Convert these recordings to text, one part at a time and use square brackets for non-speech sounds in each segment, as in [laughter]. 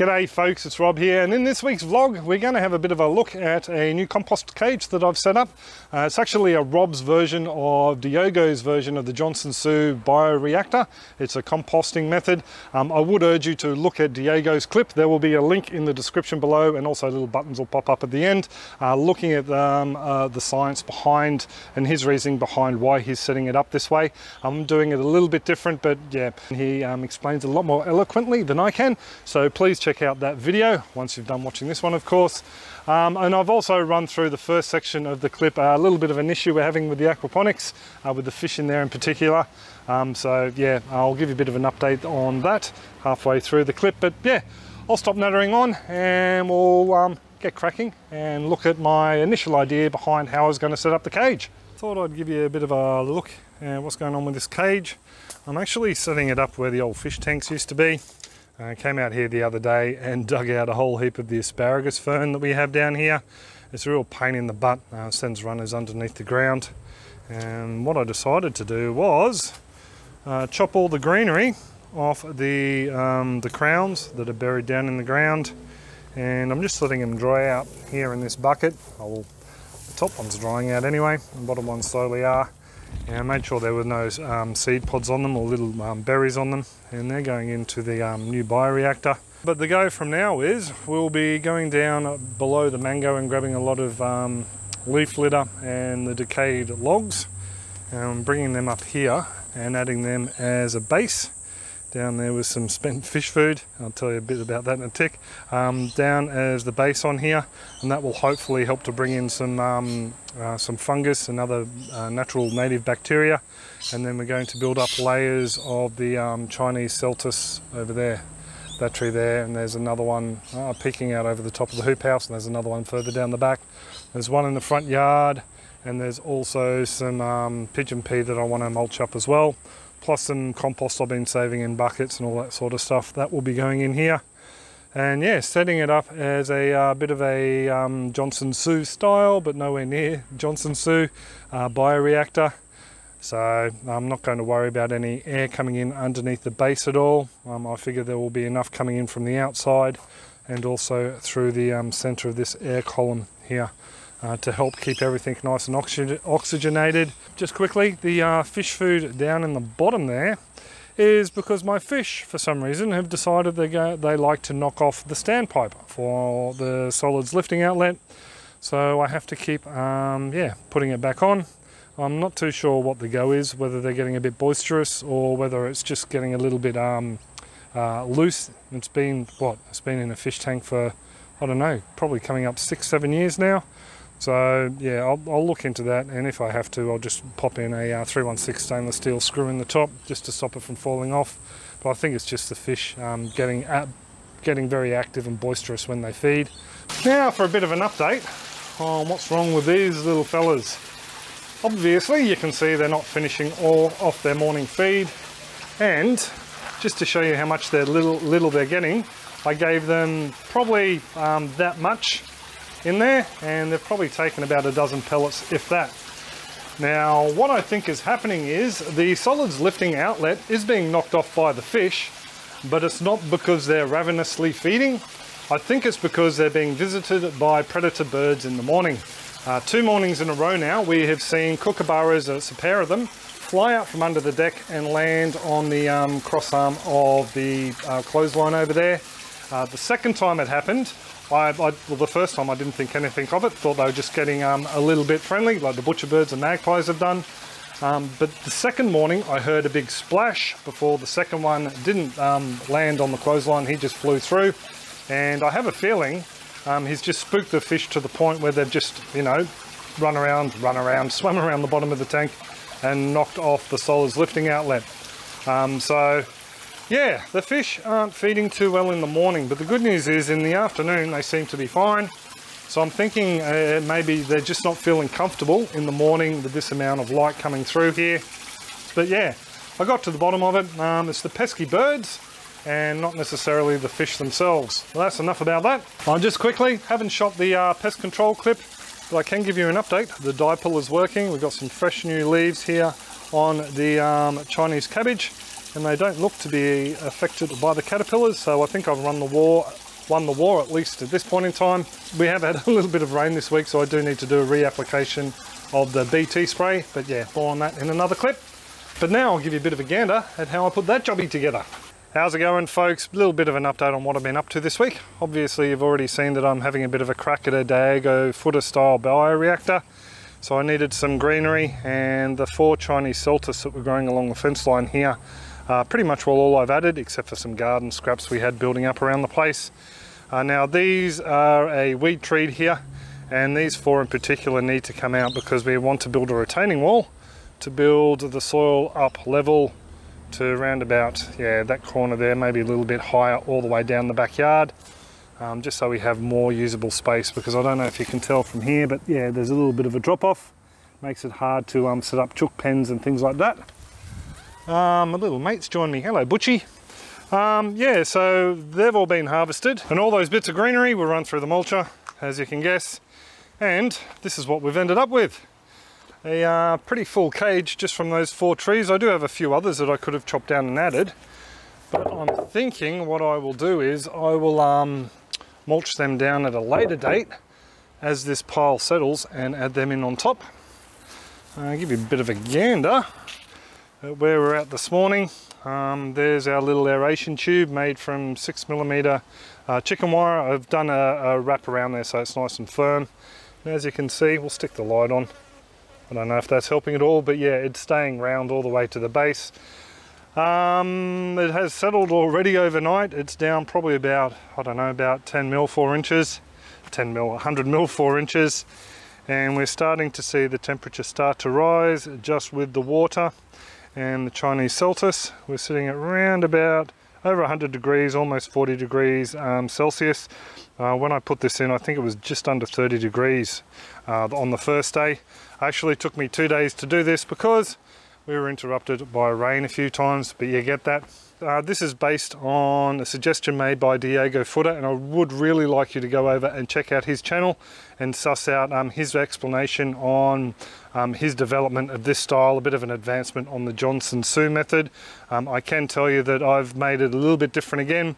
G'day folks, it's Rob here and in this week's vlog we're going to have a bit of a look at a new compost cage that I've set up. Uh, it's actually a Rob's version of Diego's version of the Johnson Su bioreactor. It's a composting method. Um, I would urge you to look at Diego's clip. There will be a link in the description below and also little buttons will pop up at the end uh, looking at um, uh, the science behind and his reasoning behind why he's setting it up this way. I'm doing it a little bit different but yeah, he um, explains a lot more eloquently than I can so please check check out that video once you've done watching this one, of course. Um, and I've also run through the first section of the clip, uh, a little bit of an issue we're having with the aquaponics, uh, with the fish in there in particular. Um, so yeah, I'll give you a bit of an update on that halfway through the clip. But yeah, I'll stop nattering on and we'll um, get cracking and look at my initial idea behind how I was going to set up the cage. Thought I'd give you a bit of a look at what's going on with this cage. I'm actually setting it up where the old fish tanks used to be. Uh, came out here the other day and [laughs] dug out a whole heap of the asparagus fern that we have down here. It's a real pain in the butt, uh, sends runners underneath the ground. And what I decided to do was uh, chop all the greenery off the, um, the crowns that are buried down in the ground. And I'm just letting them dry out here in this bucket. Will, the top one's drying out anyway, the bottom ones slowly are. And I made sure there were no um, seed pods on them or little um, berries on them and they're going into the um, new bioreactor. But the go from now is we'll be going down below the mango and grabbing a lot of um, leaf litter and the decayed logs and bringing them up here and adding them as a base down there with some spent [laughs] fish food. I'll tell you a bit about that in a tick. Um, down as the base on here, and that will hopefully help to bring in some um, uh, some fungus and other uh, natural native bacteria. And then we're going to build up layers of the um, Chinese Celtis over there. That tree there, and there's another one uh, peeking out over the top of the hoop house, and there's another one further down the back. There's one in the front yard, and there's also some um, pigeon pea that I want to mulch up as well plus some compost I've been saving in buckets and all that sort of stuff. That will be going in here. And yeah, setting it up as a uh, bit of a um, Johnson Su style, but nowhere near Johnson Su uh, bioreactor. So I'm not going to worry about any air coming in underneath the base at all. Um, I figure there will be enough coming in from the outside and also through the um, center of this air column here uh, to help keep everything nice and oxygenated. Just quickly, the uh, fish food down in the bottom there is because my fish, for some reason, have decided they go, they like to knock off the standpipe for the solids lifting outlet. So I have to keep, um, yeah, putting it back on. I'm not too sure what the go is, whether they're getting a bit boisterous or whether it's just getting a little bit um, uh, loose. It's been, what, it's been in a fish tank for, I don't know, probably coming up six, seven years now. So yeah, I'll, I'll, look into that, and if I have to, I'll just pop in a uh, 316 stainless steel screw in the top just to stop it from falling off. But I think it's just the fish um, getting at, getting very active and boisterous when they feed. Now for a bit of an update on what's wrong with these little fellas. Obviously, you can see they're not finishing all off their morning feed, and just to show you how much they're little little they're getting, I gave them probably um, that much in there and they've probably taken about a dozen pellets if that. Now what I think is happening is the solids lifting outlet is being knocked off by the fish but it's not because they're ravenously feeding. I think it's because they're being visited by predator birds in the morning. Uh, two mornings in a row now we have seen kookaburras, it's a pair of them, fly out from under the deck and land on the um, cross arm of the uh, clothesline over there. Uh, the second time it happened, I, I, well, the first time I didn't think anything of it, thought they were just getting um, a little bit friendly, like the butcher birds and magpies have done. Um, but the second morning, I heard a big splash before the second one didn't um, land on the clothesline, he just flew through. And I have a feeling um, he's just spooked the fish to the point where they've just, you know, run around, run around, [laughs] swum around the bottom of the tank and knocked off the solids lifting outlet. Um, so yeah, the fish aren't feeding too well in the morning, but the good news is in the afternoon they seem to be fine. So I'm thinking uh, maybe they're just not feeling comfortable in the morning with this amount of light coming through here. But yeah, I got to the bottom of it. Um, it's the pesky birds and not necessarily the fish themselves. Well, that's enough about that. I just quickly haven't shot the uh, pest control clip, but I can give you an update. The dipel is working. We've got some fresh new leaves here on the um, Chinese cabbage and they don't look to be affected by the caterpillars so I think I've run the war won the war, at least at this point in time. We have had [laughs] a little bit of rain this week, so I do need to do a reapplication of the BT spray, but yeah, more on that in another clip. But now I'll give you a bit of a gander at how I put that jobby together. How's it going folks? A little bit of an update on what I've been up to this week. Obviously you've already seen that I'm having a bit of a crack at a Diego Footer style bioreactor. So I needed some greenery and the four Chinese Celtis that were growing along the fence line here uh, pretty much well all I've added except for some garden scraps we had building up around the place. Uh, now these are a weed treed here and these four in particular need to come out because we want to build a retaining wall to build the soil up level to around about, yeah, that corner there, maybe a little bit higher all the way down the backyard. Um, just so we have more usable space because I don't know if you can tell from here, but yeah, there's a little bit of a drop off. Makes it hard to um, set up chook pens and things like that. Um, my little mates joined me. Hello, Butchie. Um, yeah, so they've all been harvested and all those bits of greenery will run through the mulcher, as you can guess. And this is what we've ended up with a uh, pretty full cage just from those four trees. I do have a few others that I could have chopped down and added, but I'm thinking what I will do is I will um, mulch them down at a later date as this pile settles and add them in on top. I'll give you a bit of a gander at where we're at this morning. Um, there's our little aeration tube made from six millimeter uh, chicken wire. I've done a, a wrap around there so it's nice and firm. And as you can see, we'll stick the light on. I don't know if that's helping at all, but yeah, it's staying round all the way to the base. Um, it has settled already overnight. It's down probably about, I don't know, about 10 mil, 4 inches. 10 mil, 100 mil, 4 inches. And we're starting to see the temperature start to rise just with the water and the Chinese Celtis. We're sitting at around about over 100 degrees, almost 40 degrees um, Celsius. Uh, when I put this in, I think it was just under 30 degrees uh, on the first day. Actually took me two days to do this because we were interrupted by rain a few times, but you get that. Uh, this is based on a suggestion made by Diego Footer, and I would really like you to go over and check out his channel and suss out um, his explanation on um, his development of this style, a bit of an advancement on the Johnson Su method. Um, I can tell you that I've made it a little bit different again.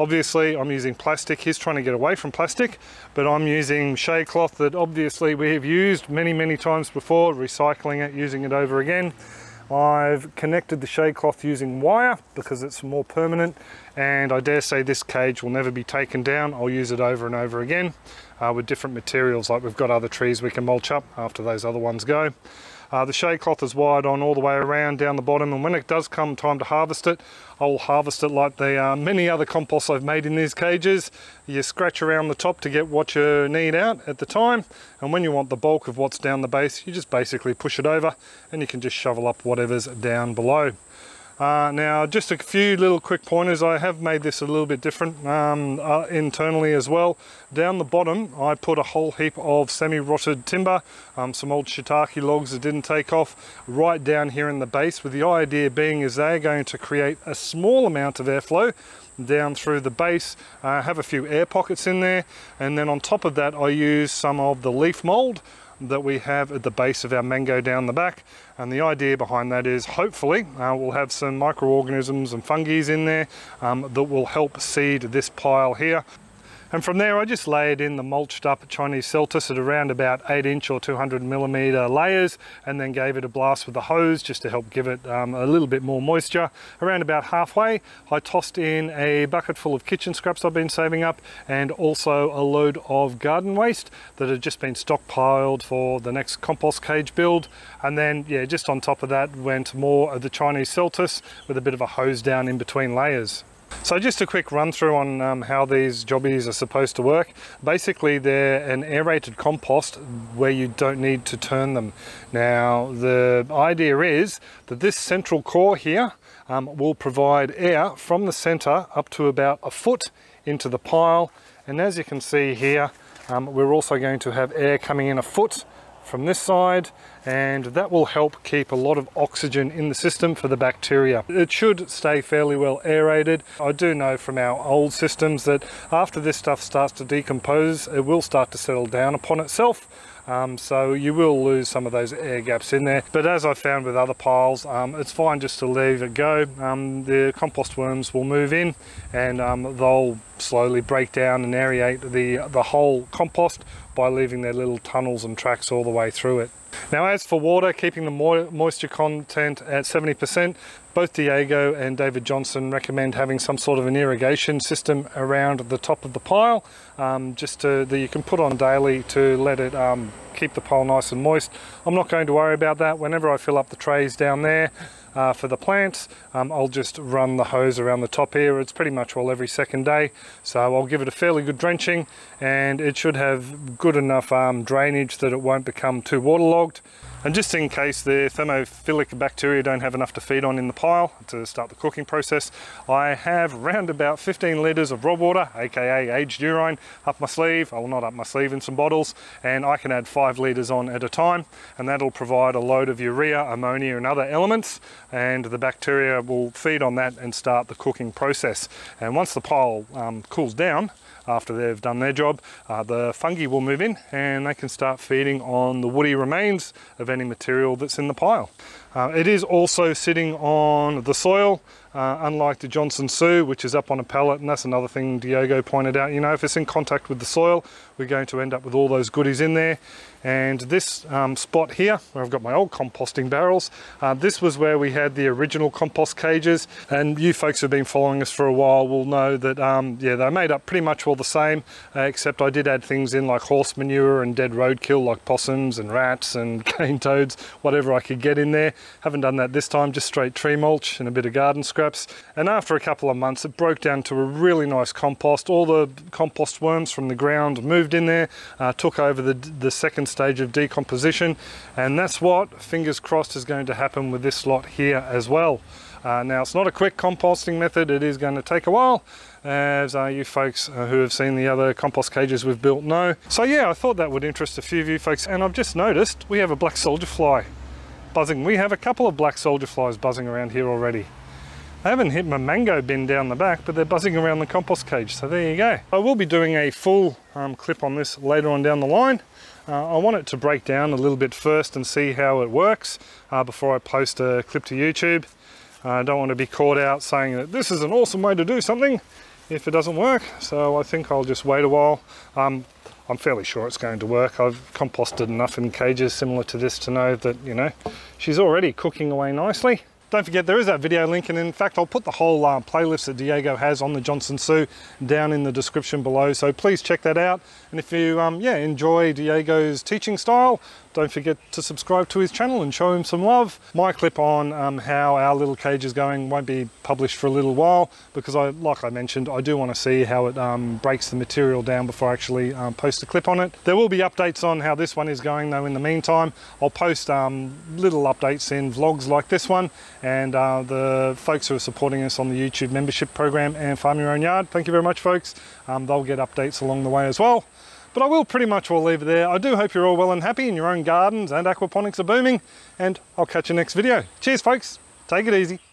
Obviously I'm using plastic, he's trying to get away from plastic, but I'm using shade cloth that obviously we have used many, many times before, recycling it, using it over again. I've connected the shade cloth using wire because it's more permanent and I dare say this cage will never be taken down. I'll use it over and over again uh, with different materials like we've got other trees we can mulch up after those other ones go. Uh, the shade cloth is wired on all the way around down the bottom and when it does come time to harvest it, I'll harvest it like the uh, many other composts I've made in these cages. You scratch around the top to get what you need out at the time and when you want the bulk of what's down the base, you just basically push it over and you can just shovel up whatever's down below. Uh, now, just a few little quick pointers. I have made this a little bit different um, uh, internally as well. Down the bottom, I put a whole heap of semi-rotted timber, um, some old shiitake logs that didn't take off, right down here in the base, with the idea being is they're going to create a small amount of airflow down through the base, uh, have a few air pockets in there, and then on top of that, I use some of the leaf mold, that we have at the base of our mango down the back. And the idea behind that is hopefully uh, we'll have some microorganisms and fungi in there um, that will help seed this pile here. And from there I just layered in the mulched up Chinese Celtis at around about 8 inch or 200 millimeter layers and then gave it a blast with the hose just to help give it um, a little bit more moisture. Around about halfway I tossed in a bucket full of kitchen scraps I've been saving up and also a load of garden waste that had just been stockpiled for the next compost cage build and then yeah just on top of that went more of the Chinese Celtis with a bit of a hose down in between layers. So just a quick run through on um, how these jobbies are supposed to work. Basically they're an aerated compost where you don't need to turn them. Now the idea is that this central core here um, will provide air from the center up to about a foot into the pile and as you can see here um, we're also going to have air coming in a foot from this side and that will help keep a lot of oxygen in the system for the bacteria. It should stay fairly well aerated. I do know from our old systems that after this stuff starts to decompose, it will start to settle down upon itself. Um, so you will lose some of those air gaps in there. But as I found with other piles, um, it's fine just to leave it go. Um, the compost worms will move in and um, they'll slowly break down and aerate the, the whole compost by leaving their little tunnels and tracks all the way through it. Now as for water, keeping the mo moisture content at 70%, both Diego and David Johnson recommend having some sort of an irrigation system around the top of the pile, um, just to, that you can put on daily to let it um, keep the pile nice and moist. I'm not going to worry about that. Whenever I fill up the trays down there, uh, for the plants. Um, I'll just run the hose around the top here. It's pretty much all every second day. So I'll give it a fairly good drenching and it should have good enough um, drainage that it won't become too waterlogged. And just in case the thermophilic bacteria don't have enough to feed on in the pile to start the cooking process, I have around about 15 litres of raw water, aka aged urine, up my sleeve, well not up my sleeve in some bottles, and I can add five litres on at a time, and that'll provide a load of urea, ammonia and other elements, and the bacteria will feed on that and start the cooking process. And once the pile um, cools down, after they've done their job, uh, the fungi will move in and they can start feeding on the woody remains of any material that's in the pile. Uh, it is also sitting on the soil, uh, unlike the Johnson Su, which is up on a pallet, and that's another thing Diego pointed out. You know, if it's in contact with the soil, we're going to end up with all those goodies in there. And this um, spot here, where I've got my old composting barrels, uh, this was where we had the original compost cages. And you folks who've been following us for a while will know that, um, yeah, they're made up pretty much all the same, uh, except I did add things in like horse manure and dead roadkill like possums and rats and [laughs] cane toads, whatever I could get in there. Haven't done that this time, just straight tree mulch and a bit of garden scraps. And after a couple of months, it broke down to a really nice compost. All the compost worms from the ground moved in there, uh, took over the, the second stage of decomposition. And that's what, fingers crossed, is going to happen with this lot here as well. Uh, now, it's not a quick composting method. It is going to take a while, as uh, you folks uh, who have seen the other compost cages we've built know. So yeah, I thought that would interest a few of you folks. And I've just noticed we have a black soldier fly buzzing. We have a couple of black soldier flies buzzing around here already. I haven't hit my mango bin down the back, but they're buzzing around the compost cage, so there you go. I will be doing a full um, clip on this later on down the line. Uh, I want it to break down a little bit first and see how it works uh, before I post a clip to YouTube. I don't want to be caught out saying that this is an awesome way to do something if it doesn't work, so I think I'll just wait a while. Um, I'm fairly sure it's going to work. I've composted enough in cages similar to this to know that, you know, she's already cooking away nicely. Don't forget there is that video link and in fact I'll put the whole uh, playlist that Diego has on the Johnson Su down in the description below so please check that out and if you um, yeah enjoy Diego's teaching style don't forget to subscribe to his channel and show him some love. My clip on um, how our little cage is going won't be published for a little while because I, like I mentioned, I do want to see how it um, breaks the material down before I actually um, post a clip on it. There will be updates on how this one is going though in the meantime. I'll post um, little updates in vlogs like this one and uh, the folks who are supporting us on the YouTube membership program and Farm Your Own Yard, thank you very much folks. Um, they'll get updates along the way as well. But I will pretty much all leave it there. I do hope you're all well and happy in your own gardens and aquaponics are booming, and I'll catch you next video. Cheers, folks. Take it easy.